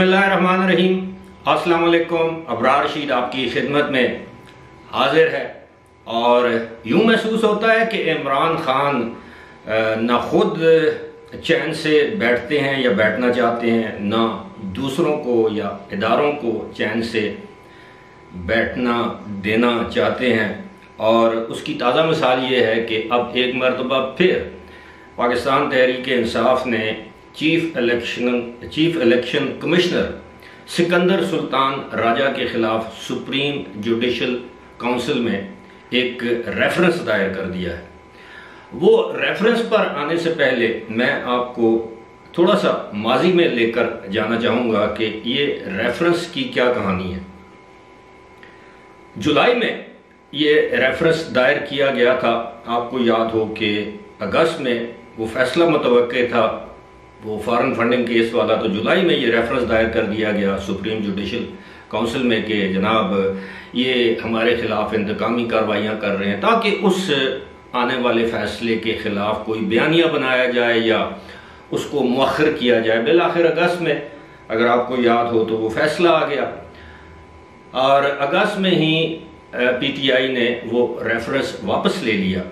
बिस्मिल्लाहिर्रहमानिर्रहीम। अस्सलाम वालेकुम अबरार रशीद आपकी खिदमत में हाजिर है। और यूँ महसूस होता है कि इमरान खान ना खुद चैन से बैठते हैं या बैठना चाहते हैं, ना दूसरों को या इदारों को चैन से बैठना देना चाहते हैं। और उसकी ताज़ा मिसाल ये है कि अब एक मरतबा फिर पाकिस्तान तहरीक इंसाफ ने chief election chief election commissioner Sikandar Sultan Raja के खिलाफ सुप्रीम जुडिशल काउंसिल में एक रेफरेंस दायर कर दिया है। वो रेफरेंस पर आने से पहले मैं आपको थोड़ा सा माजी में लेकर जाना चाहूँगा कि ये रेफरेंस की क्या कहानी है। जुलाई में ये रेफरेंस दायर किया गया था। आपको याद हो कि अगस्त में वो फैसला मुतव था वो फॉरेन फंडिंग केस वाला तो जुलाई में ये रेफरेंस दायर कर दिया गया सुप्रीम जुडिशल काउंसिल में कि जनाब, ये हमारे खिलाफ इंतकामी कार्रवाइयाँ कर रहे हैं ताकि उस आने वाले फैसले के खिलाफ कोई बयानिया बनाया जाए या उसको मौखर किया जाए। बिल आखिर अगस्त में अगर आपको याद हो तो वो फैसला आ गया। और अगस्त में ही पीटीआई ने वो रेफरेंस वापस ले लिया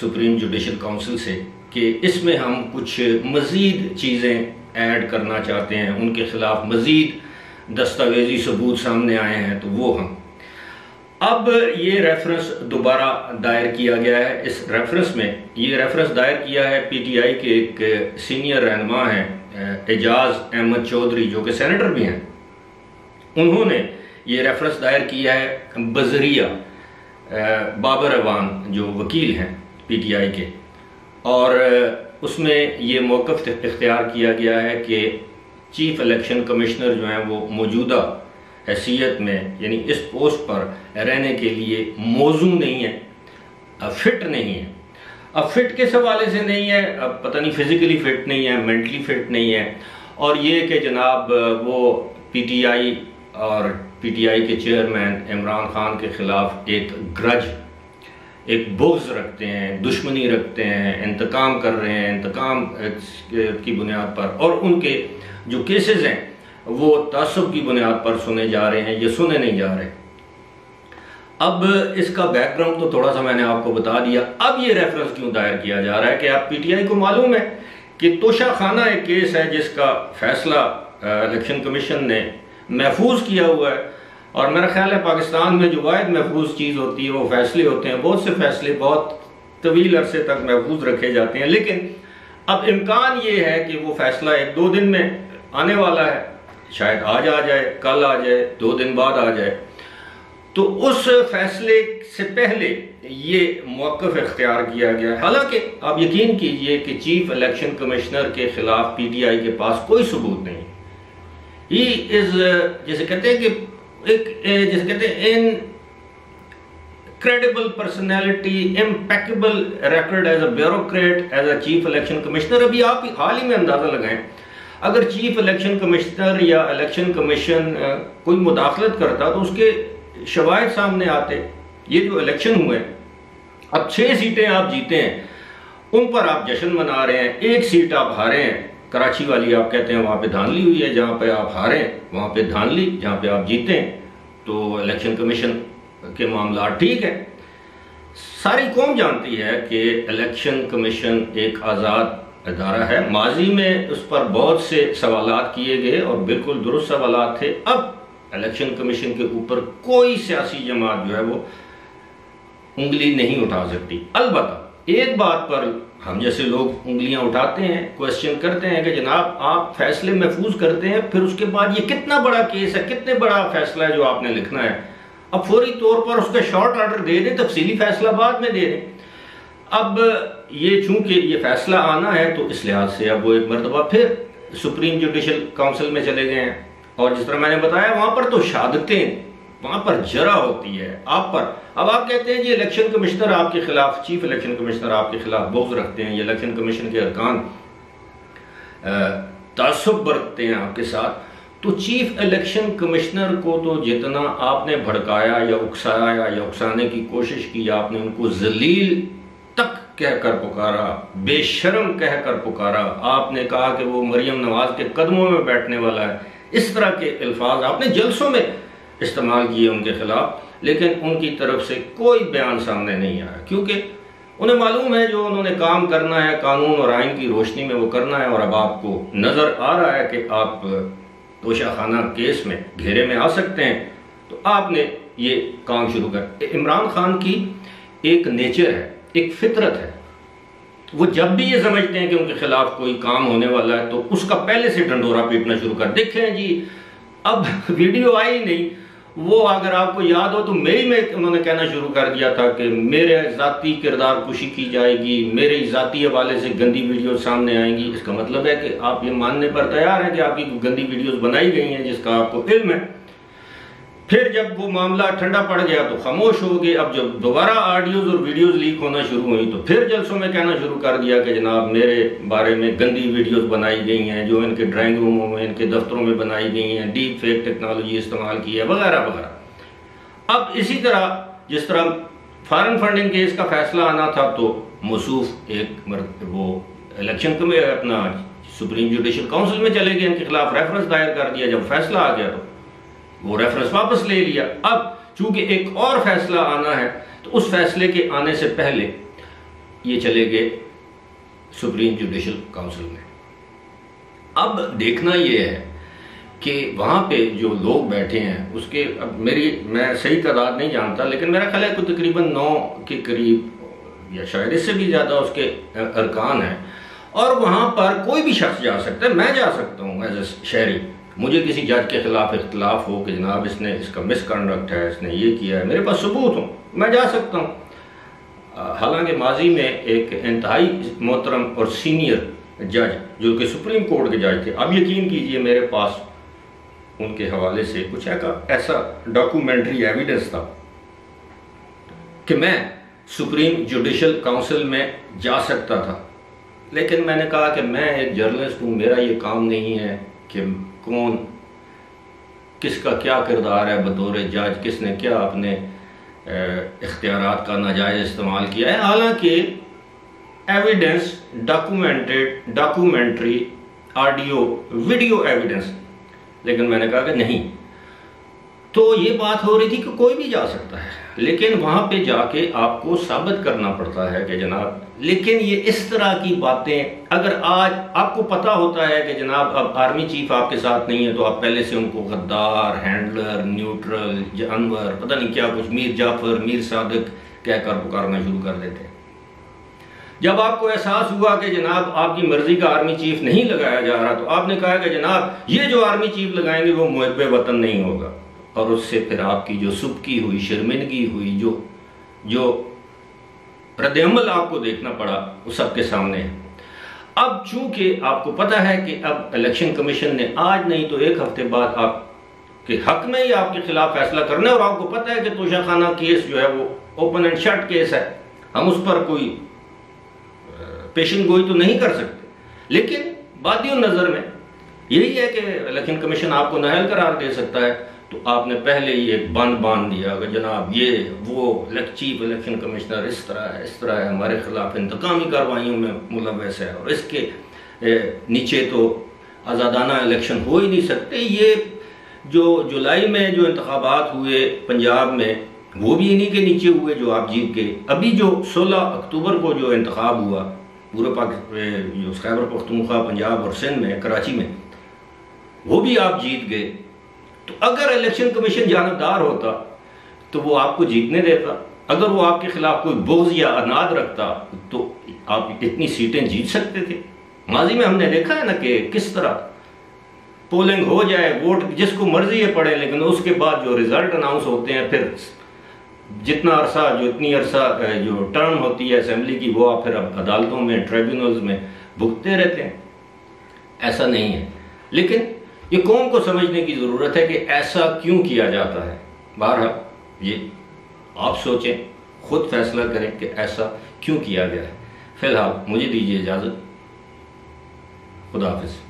सुप्रीम जुडिशल काउंसिल से। कि इसमें हम कुछ मज़ीद चीज़ें ऐड करना चाहते हैं। उनके ख़िलाफ़ मज़ीद दस्तावेजी सबूत सामने आए हैं तो वो हम। अब ये रेफरेंस दोबारा दायर किया गया है। इस रेफरेंस में ये रेफरेंस दायर किया है पीटीआई के एक सीनियर रहनमा हैं एजाज अहमद चौधरी, जो कि सेनेटर भी हैं। उन्होंने ये रेफरेंस दायर किया है बजरिया बाबर अवान, जो वकील हैं पीटीआई के। और उसमें ये मौक़ इख्तियार किया गया है कि चीफ इलेक्शन कमिश्नर जो हैं वो मौजूदा हैसियत में, यानी इस पोस्ट पर रहने के लिए मौजू नहीं है फिट नहीं है। अब फिट किस हवाले से नहीं है? अब पता नहीं, फिज़िकली फ़िट नहीं है, मेंटली फ़िट नहीं है। और ये कि जनाब वो पीटीआई और पीटीआई के चेयरमैन इमरान खान के ख़िलाफ़ एक ग्रज एक बोझ रखते हैं, दुश्मनी रखते हैं, इंतकाम कर रहे हैं, इंतकाम की बुनियाद पर। और उनके जो केसेस हैं, वो तसब की बुनियाद पर सुने जा रहे हैं, ये सुने नहीं जा रहे। अब इसका बैकग्राउंड तो थोड़ा सा मैंने आपको बता दिया। अब ये रेफरेंस क्यों दायर किया जा रहा है कि आप पीटीआई को मालूम है कि तोशा खाना एक केस है जिसका फैसला इलेक्शन कमीशन ने महफूज किया हुआ है। और मेरा ख्याल है पाकिस्तान में जो वायद महफूज चीज़ होती है, वो फैसले होते हैं। बहुत से फैसले बहुत तवील अरसे तक महफूज रखे जाते हैं। लेकिन अब इम्कान ये है कि वो फैसला एक दो दिन में आने वाला है। शायद आज आ जाए, कल आ जाए, दो दिन बाद आ जाए। तो उस फैसले से पहले ये मौक़ इख्तियार किया गया हालाँकि आप यकीन कीजिए कि चीफ इलेक्शन कमिश्नर के खिलाफ पीटीआई के पास कोई सबूत नहीं ही इज़, जैसे कहते हैं कि एक जैसे कहते हैं incredible personality impeccable record as a bureaucrat as a chief election commissioner अभी आप हाल ही में अंदाज़ा लगाएँ, अगर चीफ इलेक्शन कमिश्नर या इलेक्शन कमीशन कोई मुदाखलत करता तो उसके शवायद सामने आते, ये जो इलेक्शन हुए, अब छः सीटें आप जीते हैं, उन पर आप जश्न मना रहे हैं, एक सीट आप हारे हैं कराची वाली, आप कहते हैं, वहाँ पे धानली हुई है, जहाँ पे आप हारे, वहाँ पे धानली जहाँ पे आप जीते तो इलेक्शन कमीशन के मामला ठीक है। सारी कौम जानती है कि इलेक्शन कमीशन एक आज़ाद अदारा है। माजी में उस पर बहुत से सवाल किए गए और बिल्कुल दुरुस्त सवाल थे। अब इलेक्शन कमीशन के ऊपर कोई सियासी जमात जो है, वो उंगली नहीं उठा सकती। अलबत् एक बात पर हम जैसे लोग उंगलियाँ उठाते हैं क्वेश्चन करते हैं कि जनाब आप फैसले महफूज करते हैं, फिर उसके बाद ये कितना बड़ा केस है, कितने बड़ा फैसला है जो आपने लिखना है? अब फौरी तौर पर उसका शॉर्ट ऑर्डर दे दें, तफसीली फैसला बाद में दे दें। अब ये चूँकि ये फैसला आना है तो इस लिहाज से अब वो एक मरतबा फिर सुप्रीम जुडिशल काउंसिल में चले गए हैं। और जिस तरह मैंने बताया, वहाँ पर तो शहादतें वहाँ पर जरा होती है, आप पर। अब आप कहते हैं जी इलेक्शन कमिश्नर आपके खिलाफ, चीफ इलेक्शन कमिश्नर आपके खिलाफ बोझ रखते हैं, ये इलेक्शन कमीशन के अरकान तासुब बरतते हैं आपके साथ। तो चीफ इलेक्शन कमिश्नर को तो जितना आपने भड़काया या उकसाया या उकसाने की कोशिश की, आपने उनको जलील तक कहकर पुकारा, बेशरम कहकर पुकारा। आपने कहा कि वो मरियम नवाज़ के कदमों में बैठने वाला है। इस तरह के अल्फाज आपने जलसों में इस्तेमाल किए उनके खिलाफ, लेकिन उनकी तरफ़ से कोई बयान सामने नहीं आया। क्योंकि उन्हें मालूम है जो उन्होंने काम करना है, कानून और आइन की रोशनी में वो करना है, और अब आपको नज़र आ रहा है कि आप तोशा खाना केस में घेरे में आ सकते हैं। तो आपने ये काम शुरू कर। इमरान खान की एक नेचर है, एक फितरत है। वो जब भी ये समझते हैं कि उनके खिलाफ कोई काम होने वाला है तो उसका पहले से ढंडोरा पीटना शुरू कर। देखें जी, अब वीडियो आई नहीं वो अगर आपको याद हो तो मई में उन्होंने कहना शुरू कर दिया था कि मेरे ज़ाती किरदार खुशी की जाएगी, मेरे ज़ाती हवाले से गंदी वीडियो सामने आएँगी। इसका मतलब है कि आप ये मानने पर तैयार हैं कि आपकी गंदी वीडियोस बनाई गई हैं जिसका आपको इल्म है। फिर जब वो मामला ठंडा पड़ गया तो खामोश हो गए। अब जब दोबारा ऑडियोज और वीडियोस लीक होना शुरू हुई तो फिर जलसों में कहना शुरू कर दिया कि जनाब मेरे बारे में गंदी वीडियोस बनाई गई हैं, जो इनके ड्राइंग रूमों में, इनके दफ्तरों में बनाई गई हैं डीप फेक टेक्नोलॉजी इस्तेमाल की है, वगैरह वगैरह। अब इसी तरह, जिस तरह फॉरन फंडिंग केस का फैसला आना था तो मसूफ एक वो इलेक्शन अपना सुप्रीम जुडिशल काउंसिल में चले गए, इनके खिलाफ रेफरेंस दायर कर दिया। जब फैसला आ गया तो वो रेफरेंस वापस ले लिया। अब चूँकि एक और फैसला आना है तो उस फैसले के आने से पहले ये चले गए सुप्रीम जुडिशल काउंसिल में। अब देखना ये है कि वहाँ पे जो लोग बैठे हैं, उसके अब मेरी, मैं सही तादाद नहीं जानता, लेकिन मेरा ख्याल है कि तकरीबन नौ के करीब, या शायद इससे भी ज़्यादा उसके अरकान हैं, और वहाँ पर कोई भी शख्स जा सकता है। मैं जा सकता हूँ एज ए शहरी मुझे किसी जज के खिलाफ इख्तलाफ हो कि जनाब, इसने इसका मिसकंडक्ट है, इसने ये किया है, मेरे पास सबूत हो, मैं जा सकता हूँ। हालाँकि माजी में एक इंतहाई मोहतरम और सीनियर जज जो कि सुप्रीम कोर्ट के जज थे, अब यकीन कीजिए मेरे पास उनके हवाले से कुछ ऐसा डॉक्यूमेंट्री एविडेंस था कि मैं सुप्रीम जुडिशल काउंसिल में जा सकता था। लेकिन मैंने कहा कि मैं एक जर्नलिस्ट हूँ, मेरा ये काम नहीं है। कि कौन? किसका क्या किरदार है बतौर जज? किसने क्या अपने इख्तियार का नाजायज़ इस्तेमाल किया है? हालाँकि evidence documented documentary audio video evidence लेकिन मैंने कहा कि नहीं। तो ये बात हो रही थी कि कोई भी जा सकता है। लेकिन वहाँ पे जाके आपको साबित करना पड़ता है कि जनाब, लेकिन ये इस तरह की बातें, अगर आज आपको पता होता है कि जनाब, अब आर्मी चीफ आपके साथ नहीं है तो आप पहले से उनको गद्दार, हैंडलर, न्यूट्रल जानवर पता नहीं क्या कुछ, मीर जाफ़र, मीर सादक कहकर पुकारना शुरू कर देते जब आपको एहसास हुआ कि जनाब आपकी मर्ज़ी का आर्मी चीफ नहीं लगाया जा रहा तो आपने कहा कि जनाब, ये जो आर्मी चीफ लगाएँगे, वो मुहब वतन नहीं होगा। और उससे फिर आपकी जो सुबकी हुई, शर्मिंदगी हुई, जो जो रद्दमल आपको देखना पड़ा, वो सबके सामने है। अब चूँकि आपको पता है कि अब इलेक्शन कमीशन ने आज नहीं तो एक हफ़्ते बाद आप के हक में ही आपके खिलाफ फैसला करना है, और आपको पता है कि तोशा खाना केस जो है वो ओपन एंड शट केस है। हम उस पर कोई पेशन गोई तो नहीं कर सकते। लेकिन बादियों नज़र में, यही है कि इलेक्शन कमीशन आपको नाहल करार दे सकता है तो आपने पहले ही एक बंद बाँध दिया कि जनाब ये, वो चीफ इलेक्शन कमिश्नर इस तरह है, इस तरह है, हमारे खिलाफ इंतकामी कार्रवाइयों में मुलवस है और इसके नीचे तो आज़ादाना इलेक्शन हो ही नहीं सकते। ये जो जुलाई में जो इंतबात हुए पंजाब में, वो भी इन्हीं के नीचे हुए जो आप जीत गए। अभी जो 16 अक्टूबर को जो इंतखब हुआ, पूरे पाक जो खैबर पख्तूनख्वा पंजाब और सिंध में, कराची में, वो भी आप जीत गए। तो अगर इलेक्शन कमीशन जानबदार होता तो वो आपको जीतने देता। अगर वो आपके खिलाफ कोई बोझ या अनाद रखता तो आप इतनी सीटें जीत सकते थे। माजी में हमने देखा है ना कि किस तरह पोलिंग हो जाए, वोट जिसको मर्ज़ी है पड़े, लेकिन उसके बाद जो रिज़ल्ट अनाउंस होते हैं, फिर जितना अरसा, जो इतनी अरसा जो टर्म होती है असेंबली की, वो आप फिर अदालतों में ट्रिब्यूनल्स में भुगतते रहते हैं। ऐसा नहीं है। लेकिन ये कौम को समझने की ज़रूरत है कि ऐसा क्यों किया जाता है? बहरहाल, ये आप सोचें, खुद फैसला करें कि ऐसा क्यों किया गया है। फ़िलहाल मुझे दीजिए इजाज़त। खुदा हाफिज़।